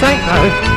Tight though.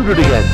Back on